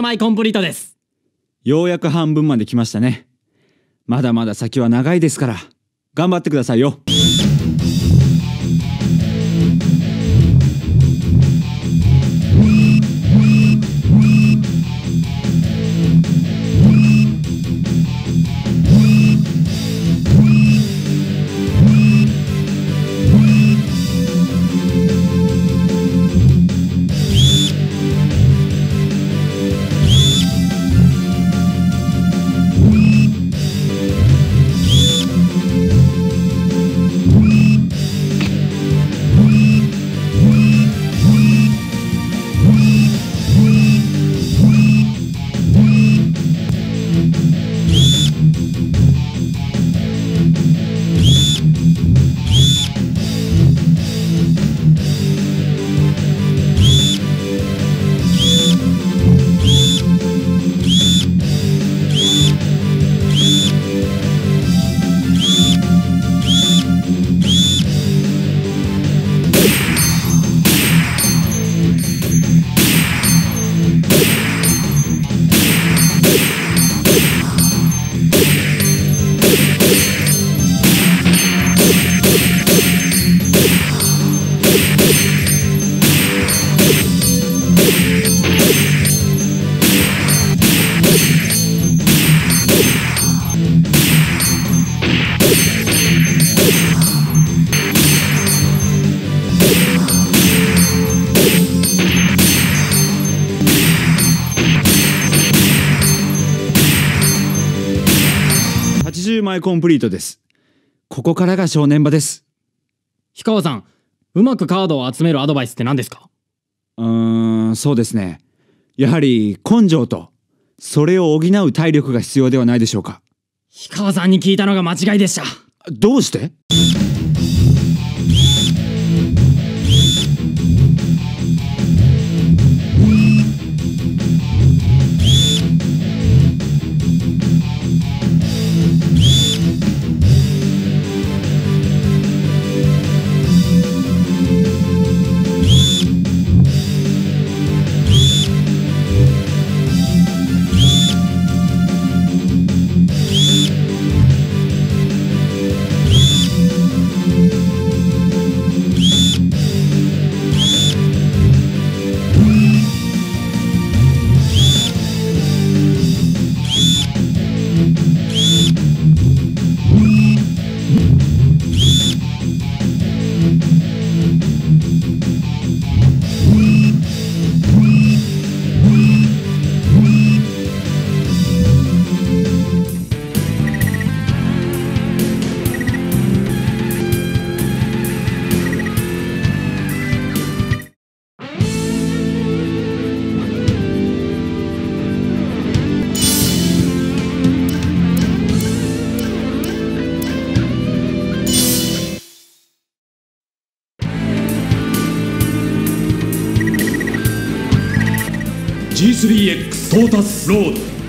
60枚コンプリートです。ようやく半分まで来ましたね。まだまだ先は長いですから頑張ってくださいよ。80枚コンプリートです。ここからが正念場です。氷川さんうまくカードを集めるアドバイスって何ですか？うーんそうですね。やはり根性とそれを補う体力が必要ではないでしょうか。氷川さんに聞いたのが間違いでした。どうして「G3X 到達ロード。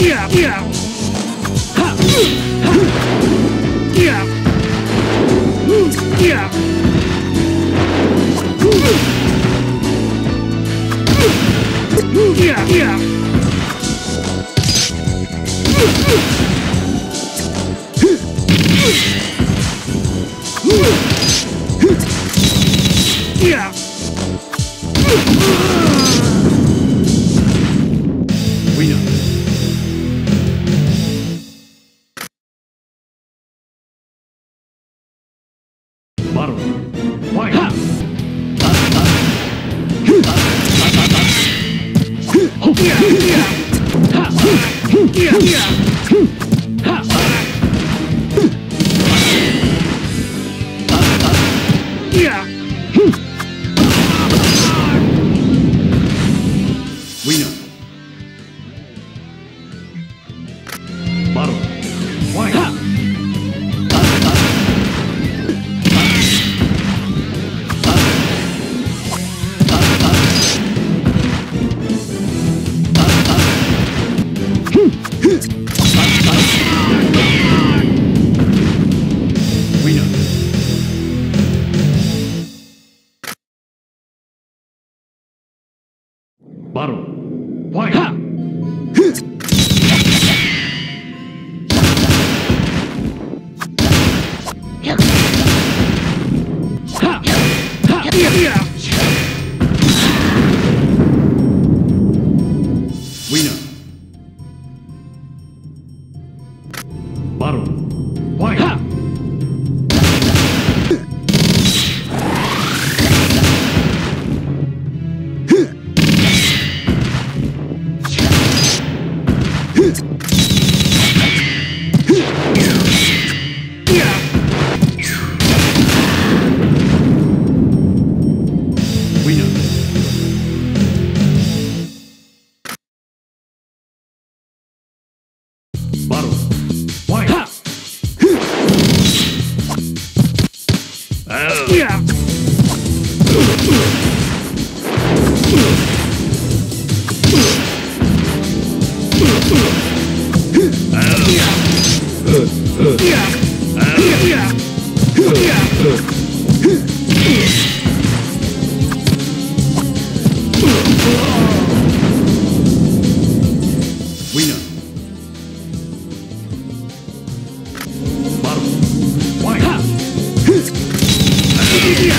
イトバロン。ファイト。はっ。Winner. Yeah.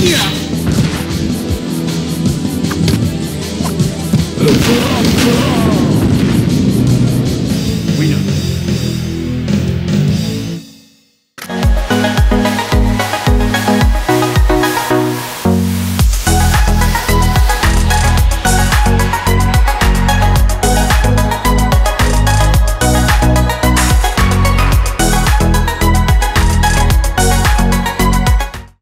Yeah.